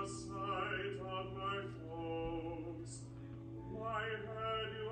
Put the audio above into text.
the sight of my foes. Why had you